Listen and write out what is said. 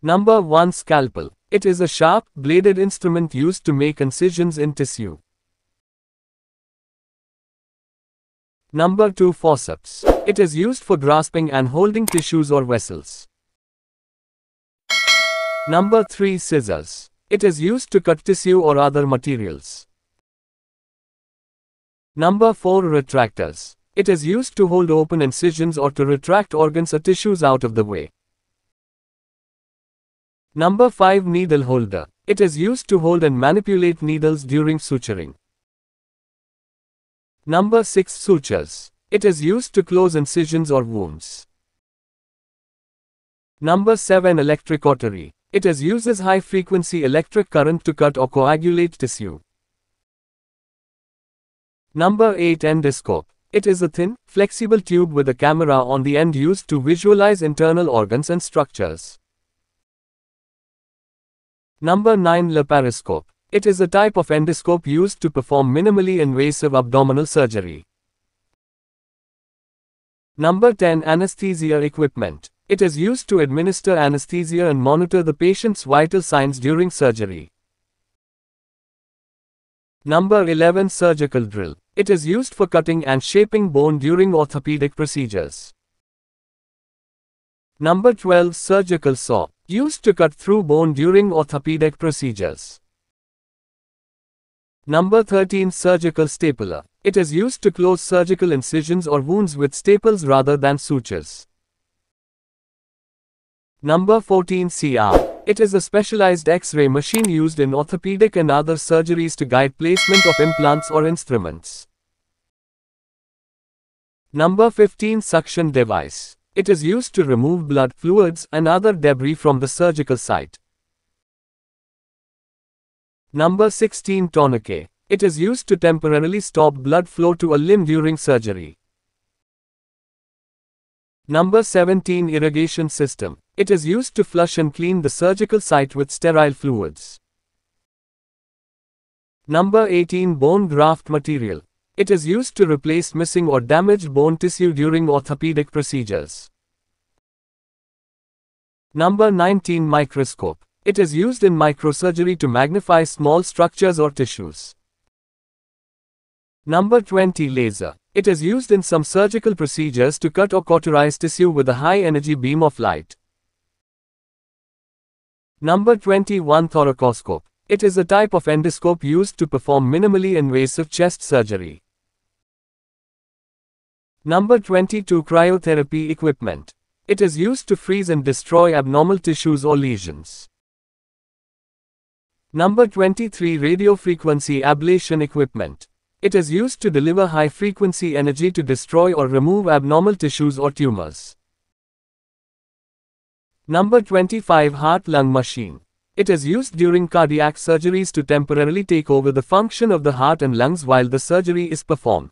Number 1 Scalpel. It is a sharp, bladed instrument used to make incisions in tissue. Number 2 Forceps. It is used for grasping and holding tissues or vessels. Number 3 Scissors. It is used to cut tissue or other materials. Number 4 Retractors. It is used to hold open incisions or to retract organs or tissues out of the way. Number 5 Needle Holder. It is used to hold and manipulate needles during suturing. Number 6 Sutures. It is used to close incisions or wounds. Number 7 Electric Cautery. It is used as high frequency electric current to cut or coagulate tissue. Number 8 Endoscope. It is a thin, flexible tube with a camera on the end used to visualize internal organs and structures. Number 9 Laparoscope. It is a type of endoscope used to perform minimally invasive abdominal surgery. Number 10 Anesthesia Equipment. It is used to administer anesthesia and monitor the patient's vital signs during surgery. Number 11 Surgical Drill. It is used for cutting and shaping bone during orthopedic procedures. Number 12 Surgical Saw. Used to cut through bone during orthopedic procedures. Number 13 Surgical Stapler. It is used to close surgical incisions or wounds with staples rather than sutures. Number 14 C-arm. It is a specialized X-ray machine used in orthopedic and other surgeries to guide placement of implants or instruments. Number 15 Suction Device. It is used to remove blood, fluids, and other debris from the surgical site. Number 16 Tourniquet. It is used to temporarily stop blood flow to a limb during surgery. Number 17 Irrigation System. It is used to flush and clean the surgical site with sterile fluids. Number 18 Bone Graft Material. It is used to replace missing or damaged bone tissue during orthopedic procedures. Number 19 Microscope. It is used in microsurgery to magnify small structures or tissues. Number 20 Laser. It is used in some surgical procedures to cut or cauterize tissue with a high energy beam of light. Number 21 Thoracoscope. It is a type of endoscope used to perform minimally invasive chest surgery. Number 22 Cryotherapy Equipment. It is used to freeze and destroy abnormal tissues or lesions. Number 23 Radiofrequency Ablation Equipment. It is used to deliver high frequency energy to destroy or remove abnormal tissues or tumors. Number 25 Heart Lung Machine. It is used during cardiac surgeries to temporarily take over the function of the heart and lungs while the surgery is performed.